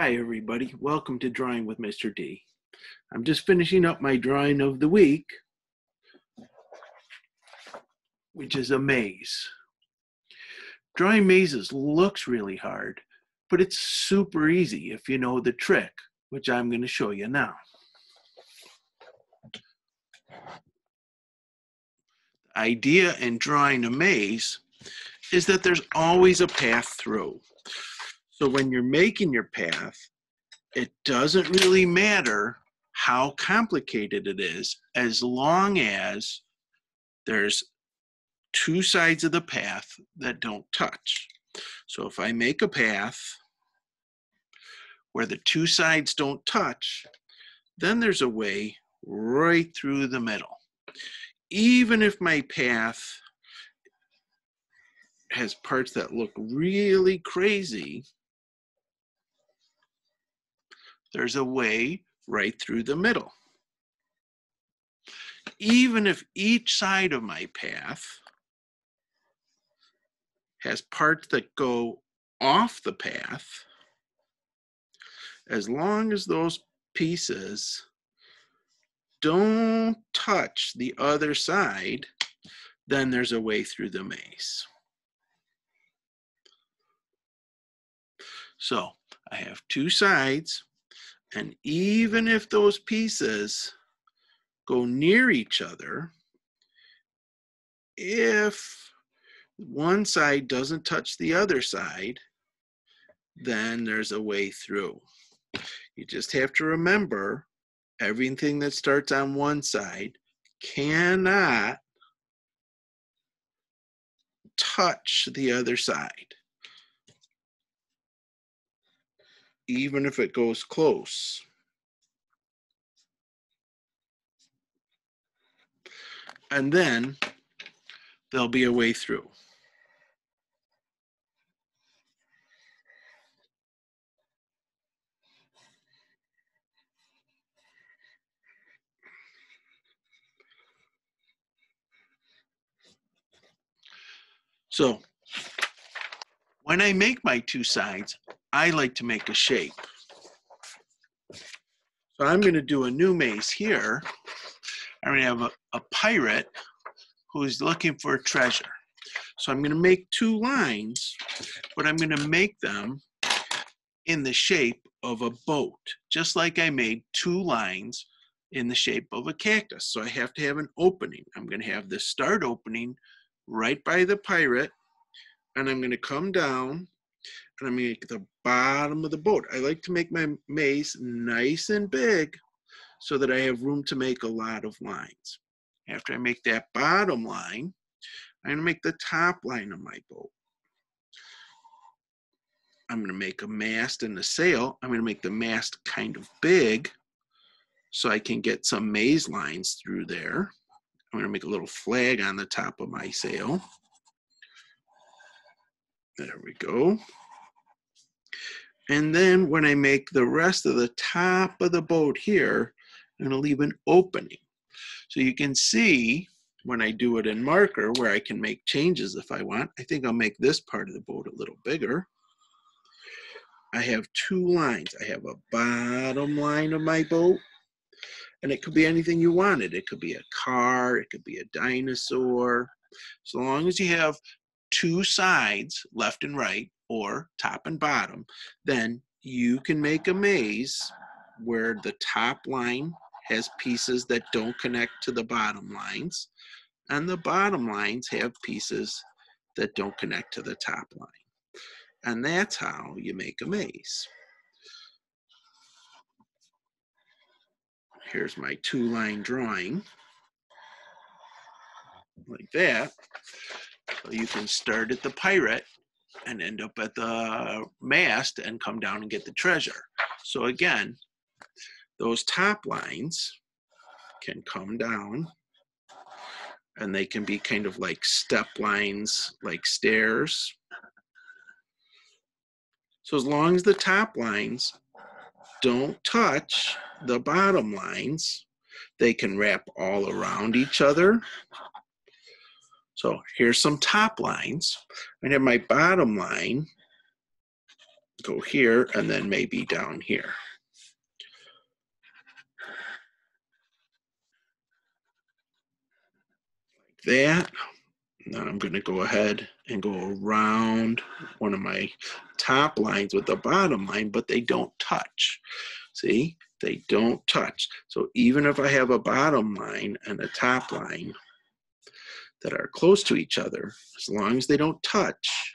Hi, everybody. Welcome to Drawing with Mr. D. I'm just finishing up my drawing of the week, which is a maze. Drawing mazes looks really hard, but it's super easy if you know the trick, which I'm going to show you now. The idea in drawing a maze is that there's always a path through. So when you're making your path, it doesn't really matter how complicated it is as long as there's two sides of the path that don't touch. So if I make a path where the two sides don't touch, then there's a way right through the middle. Even if my path has parts that look really crazy, there's a way right through the middle. Even if each side of my path has parts that go off the path, as long as those pieces don't touch the other side, then there's a way through the maze. So I have two sides and even if those pieces go near each other, if one side doesn't touch the other side, then there's a way through. You just have to remember everything that starts on one side cannot touch the other side. Even if it goes close. And then there'll be a way through. So when I make my two sides, I like to make a shape. So I'm going to do a new maze here. I'm going to have a, a pirate who's looking for a treasure. So I'm going to make two lines, but I'm going to make them in the shape of a boat, just like I made two lines in the shape of a cactus. So I have to have an opening. I'm going to have the start opening right by the pirate, and I'm going to come down and I'm going to make the bottom of the boat. I like to make my maze nice and big so that I have room to make a lot of lines. After I make that bottom line, I'm going to make the top line of my boat. I'm going to make a mast and a sail. I'm going to make the mast kind of big so I can get some maze lines through there. I'm going to make a little flag on the top of my sail. There we go. And then when I make the rest of the top of the boat here, I'm gonna leave an opening. So you can see when I do it in marker where I can make changes if I want. I think I'll make this part of the boat a little bigger. I have two lines. I have a bottom line of my boat, and it could be anything you wanted. It could be a car, it could be a dinosaur. So long as you have two sides, left and right, or top and bottom, then you can make a maze where the top line has pieces that don't connect to the bottom lines, and the bottom lines have pieces that don't connect to the top line. And that's how you make a maze. Here's my two line drawing, like that. So you can start at the pirate and end up at the mast and come down and get the treasure. So again, those top lines can come down and they can be kind of like step lines, like stairs. So as long as the top lines don't touch the bottom lines, they can wrap all around each other so here's some top lines. I have my bottom line go here and then maybe down here. Like that. Now I'm going to go ahead and go around one of my top lines with the bottom line, but they don't touch. See, they don't touch. So even if I have a bottom line and a top line that are close to each other, as long as they don't touch,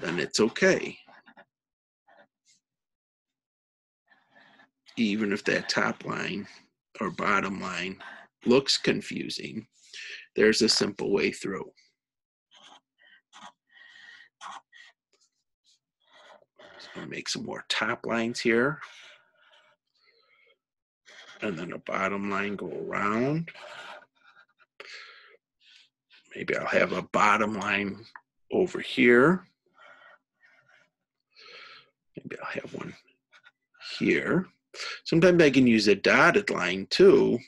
then it's okay. Even if that top line or bottom line looks confusing, there's a simple way through. So make some more top lines here. And then a bottom line go around. Maybe I'll have a bottom line over here. Maybe I'll have one here. Sometimes I can use a dotted line too,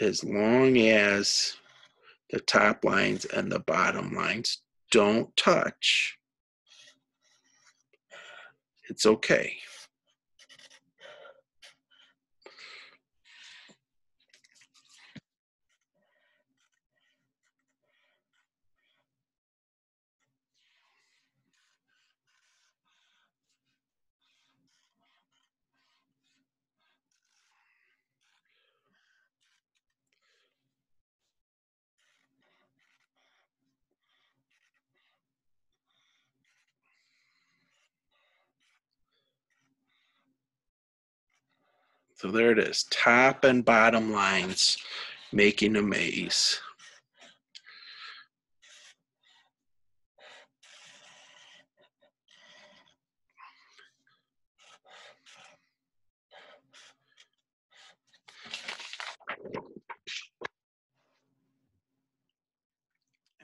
as long as the top lines and the bottom lines don't touch, it's okay. So there it is, top and bottom lines making a maze.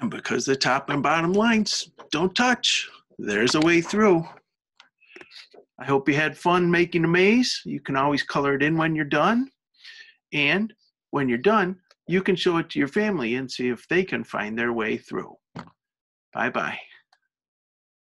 And because the top and bottom lines don't touch, there's a way through. I hope you had fun making a maze. You can always color it in when you're done. And when you're done, you can show it to your family and see if they can find their way through. Bye bye.